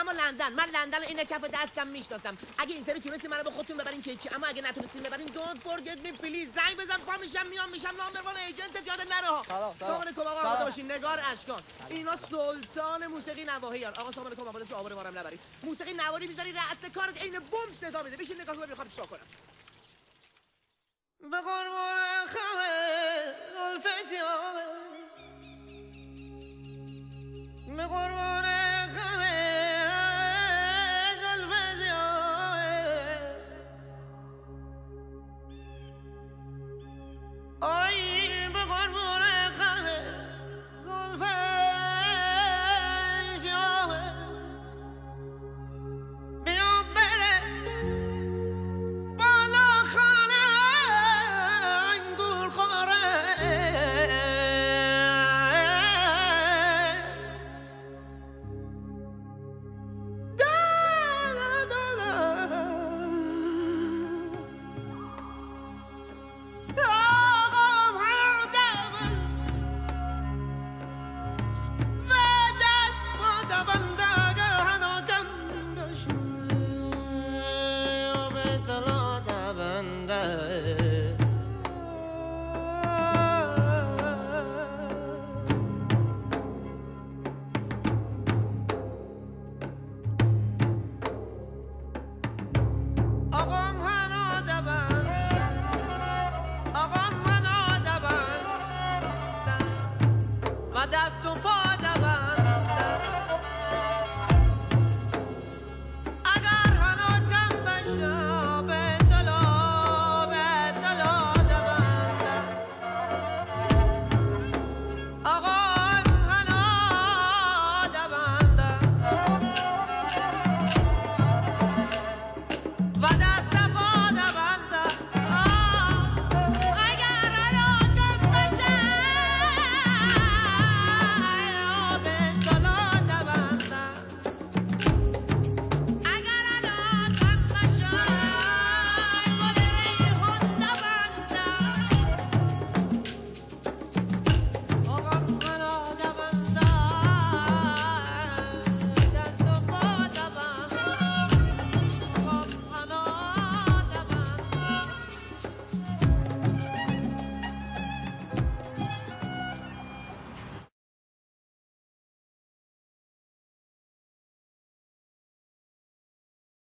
اما لندن من لندن اینه کف دستم می‌شناسم. اگه این سری تونستی منو به خودتون ببرین که چی؟ اما اگه نتونستین ببرین dont forget me please. زنگ بزن پا میشم میام میشم. نامبروان ایجنتت یاد نره ها. سامان کم آقا آباد باشین. نگار اشکان. اینا سلطان موسیقی نواهیان آقا سامان کم آقا دست آوار مارم نبرید. موسیقی نواری می‌ذاری رأس کارت عین بم صدا میده. بشین نگاه کن می‌خوام چیکار کنم. به قربان خمه